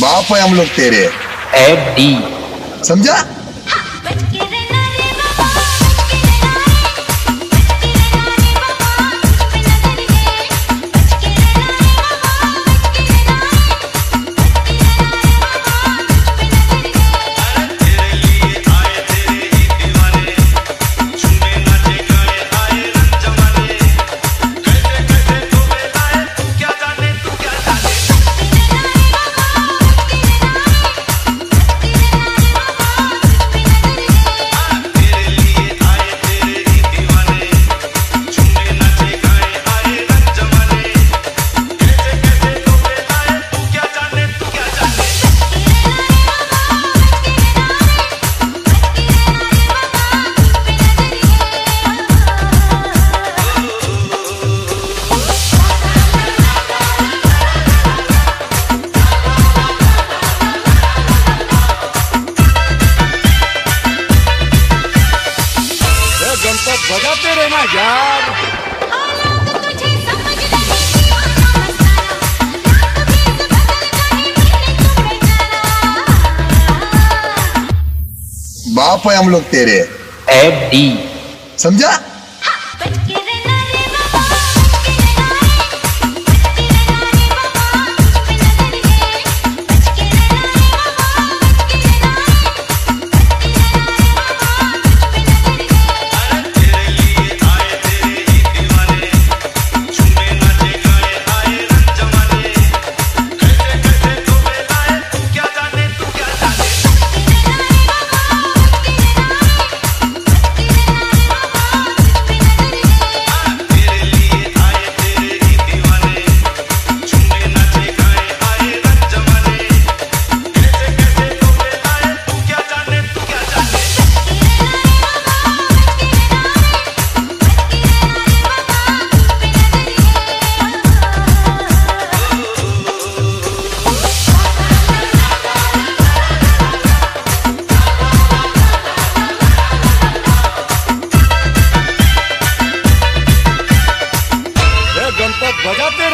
बाप है हम लोग तेरे। समझा? बजाते रहना यार। बाप है हम लोग तेरे। F D. समझा?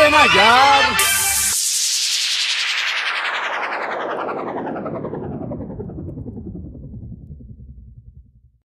Renayar.